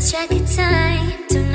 lost track of time,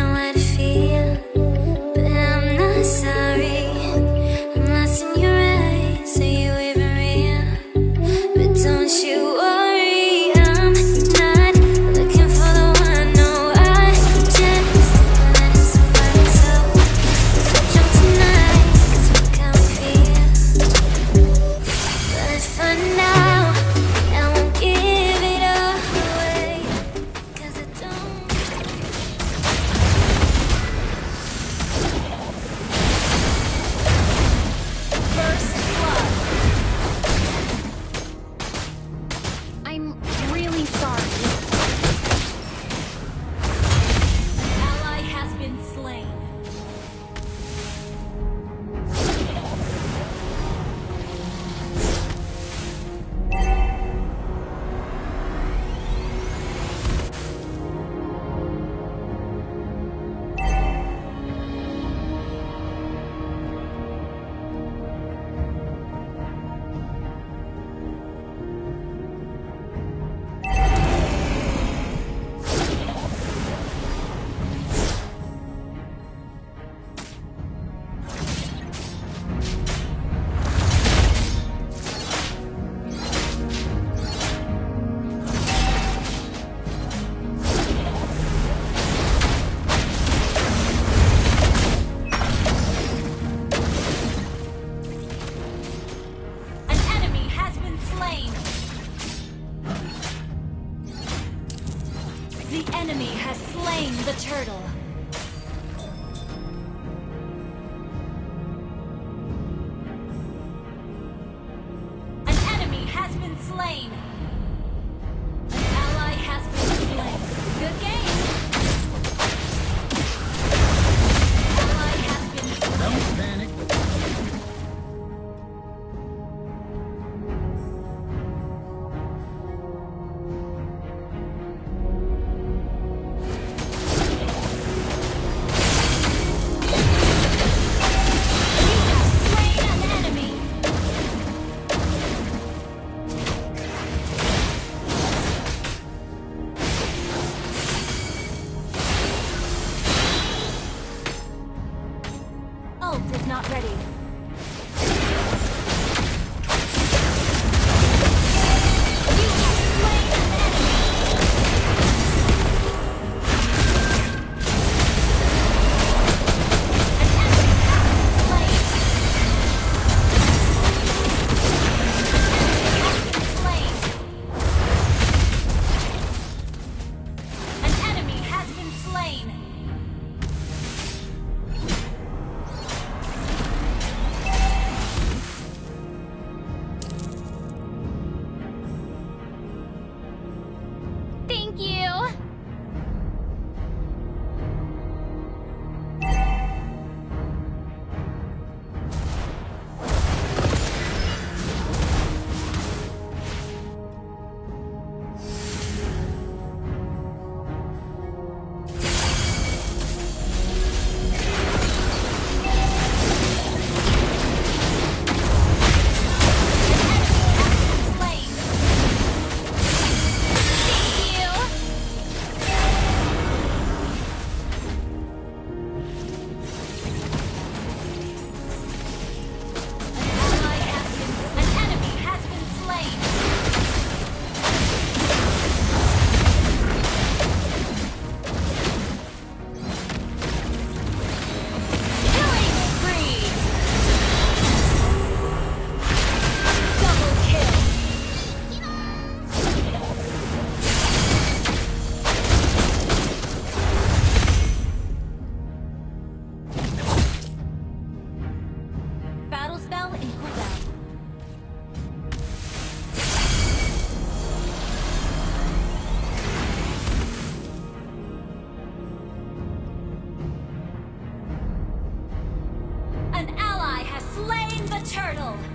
turtle!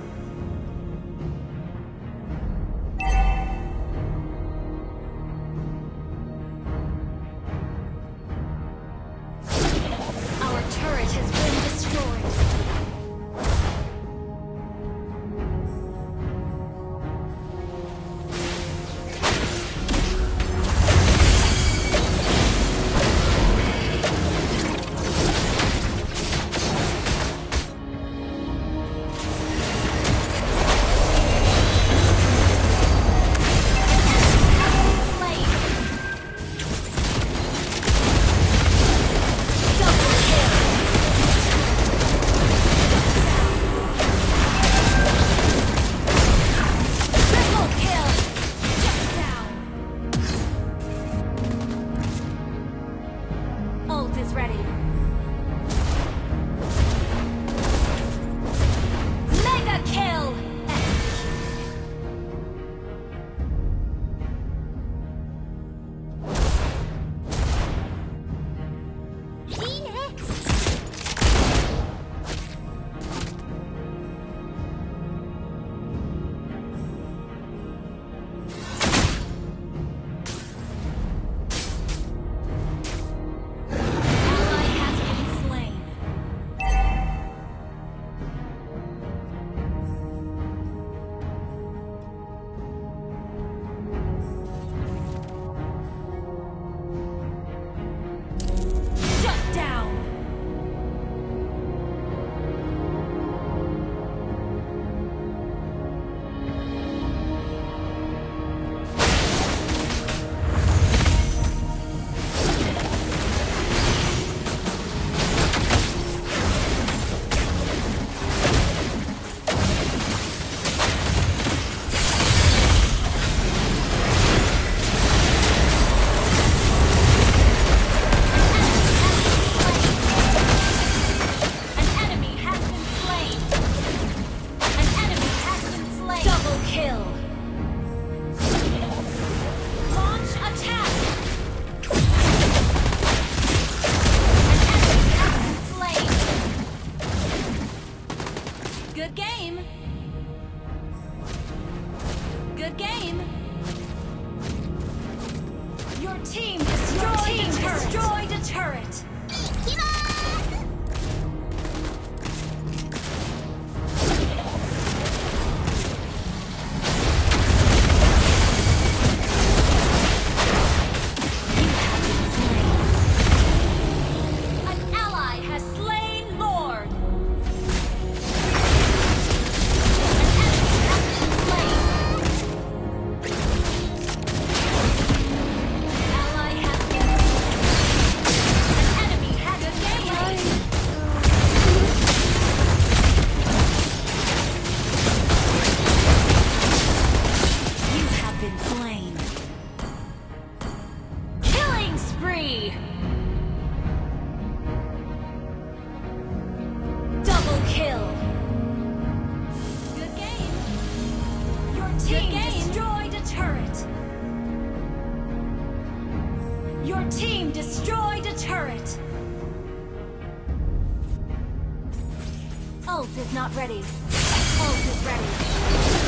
Your team destroyed a turret! Ult is not ready. Ult is ready.